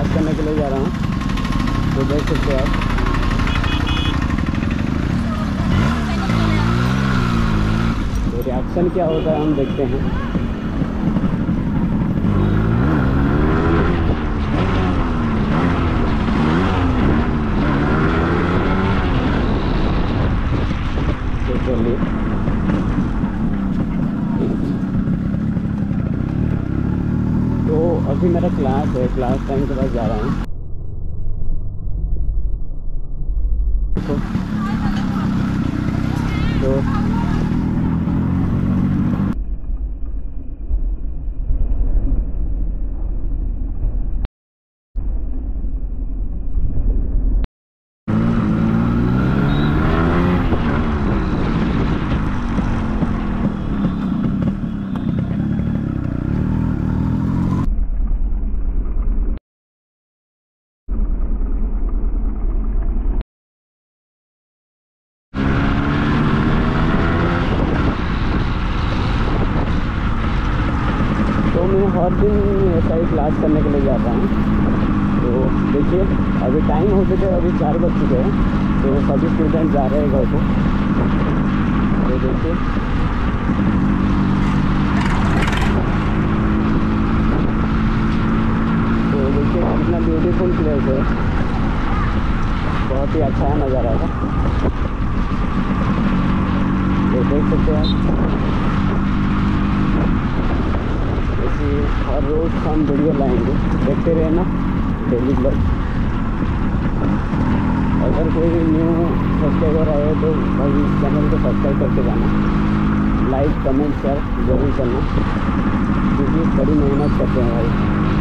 Class करने के लिए जा रहा हूँ। तो देख सकते हो आप। तो रिएक्शन क्या होता है हम देखते हैं। तो चलिए तो अभी मेरा क्लास है क्लास टाइम के बाद जा रहा हूँ तो, तो तो मैं हर दिन ऐसा ही क्लास करने के लिए जाता हूँ। तो देखिए, अभी टाइम हो चुके अभी चार बज चुके हैं। तो सभी स्टूडेंट जा रहे हैं घर को। तो देखिए। तो देखिए, कितना ब्यूटीफुल प्लेस है। बहुत ही अच्छा है नज़ारा का तो देख सकते हैं आप ऐसे हर रोज़ हम वीडियो लाएँगे। देखते रहना डेली ब्लॉग अगर कोई न्यू सब्सक्राइबर आए तो भाई इस चैनल को सब्सक्राइब करके जाना। लाइक कमेंट शेयर ज़रूर करना। क्योंकि बड़ी मेहनत करते हैं भाई।